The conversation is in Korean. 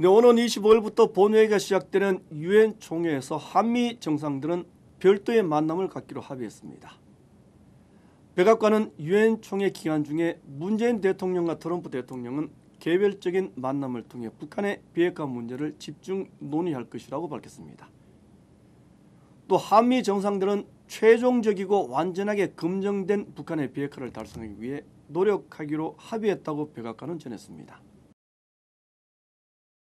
네, 오는 25일부터 본회의가 시작되는 유엔 총회에서 한미 정상들은 별도의 만남을 갖기로 합의했습니다. 백악관은 유엔 총회 기간 중에 문재인 대통령과 트럼프 대통령은 개별적인 만남을 통해 북한의 비핵화 문제를 집중 논의할 것이라고 밝혔습니다. 또 한미 정상들은 최종적이고 완전하게 검증된 북한의 비핵화를 달성하기 위해 노력하기로 합의했다고 백악관은 전했습니다.